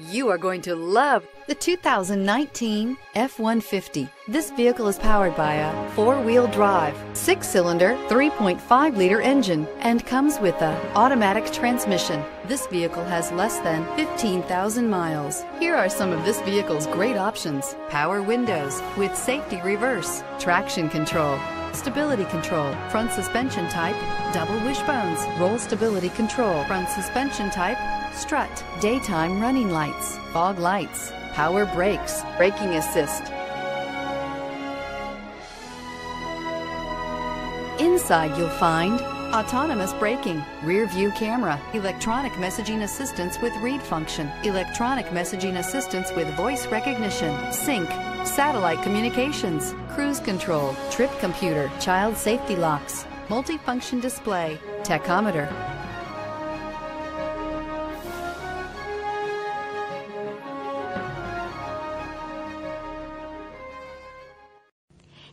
You are going to love the 2019 F-150. This vehicle is powered by a four-wheel drive, six-cylinder, 3.5-liter engine and comes with a automatic transmission. This vehicle has less than 15,000 miles. Here are some of this vehicle's great options. Power windows with safety reverse, traction control, stability control, front suspension type, double wishbones, roll stability control, front suspension type, strut, daytime running lights, fog lights, power brakes, braking assist. Inside you'll find autonomous braking, rear view camera, electronic messaging assistance with read function, electronic messaging assistance with voice recognition, sync, satellite communications, cruise control, trip computer, child safety locks, multifunction display, tachometer,